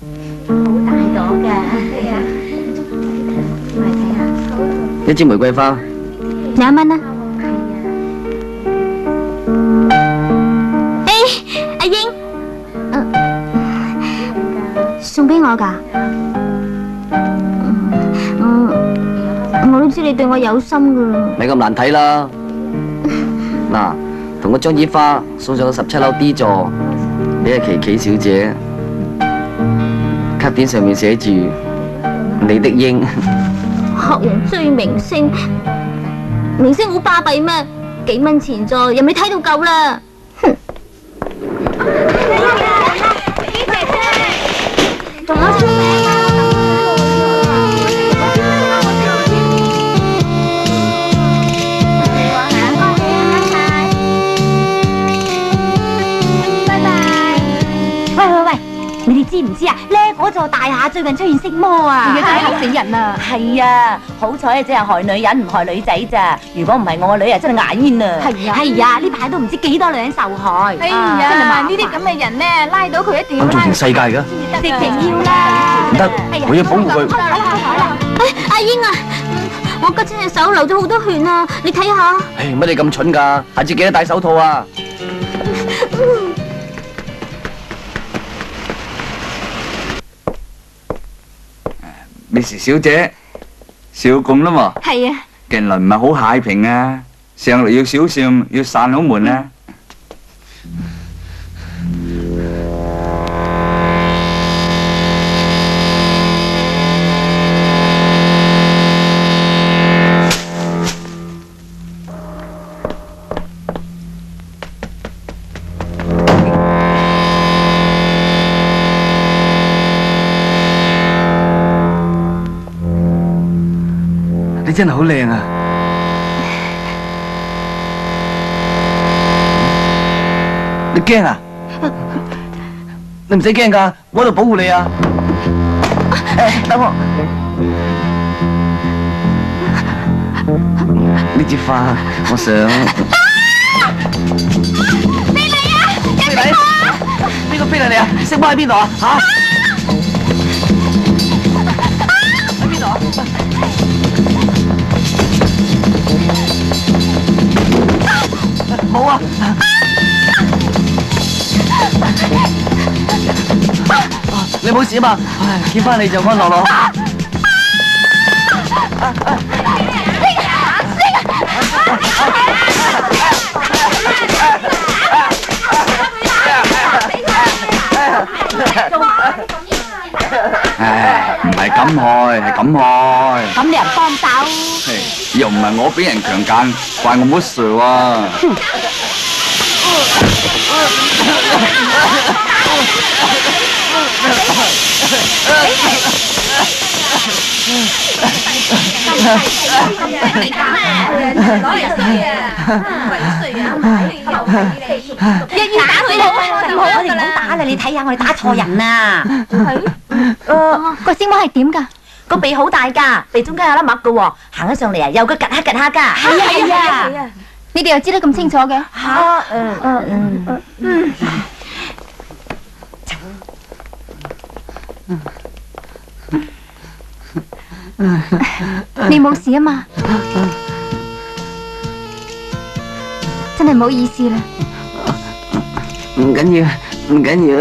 好大朵嘅，係啊，嚟睇下。一支玫瑰花，兩蚊啦。誒，阿英，送俾我噶。嗯，我都知你對我有心噶啦。咪咁難睇啦。嗱，同嗰張紙花送上十七樓 D 座，你係琪琪小姐。上面写住你的英，学人追明星，明星好巴闭咩？几蚊钱咋，又未睇到夠啦。你哋知唔知啊？咧嗰座大廈最近出現色魔啊！真係嚇死人啊！係啊，好彩只係害女人唔害女仔咋。如果唔係我個女啊，真係牙煙啊！係啊係啊，呢排都唔知幾多女人受害。哎啊真係呀，麻煩呢啲咁嘅人咧，拉到佢一定要拉咁做全世界㗎，直情要啦。唔得，我要保護佢。哎，阿英啊，我吉親隻手流咗好多血啊！你睇下。唉，乜你咁蠢㗎？下次記得戴手套啊！Miss 小姐，笑咁啦嘛，系啊，近来唔系好太平啊，上嚟要小心，要散好门啊。真係好靚啊！你驚啊？你唔使驚㗎，我喺度保護你啊！誒，等我。呢支花，我想。飛嚟啊！飛嚟！邊個飛嚟你啊？色魔喺邊度啊？嚇！你冇事啊嘛？唉，見翻你就安樂咯。唉，唔係咁害，係咁害。咁你人幫手，嘿又唔係我俾人強姦，怪我冇事喎。你睇下，我哋打錯人啊！個星魔係點㗎？個鼻好大㗎，鼻中間有粒墨㗎喎，行咗上嚟啊，有個趌下趌下㗎。係啊係啊！你哋又知得咁清楚嘅？嚇，嗯嗯嗯。你冇事啊嘛？真係唔好意思啦。唔緊要，唔緊要。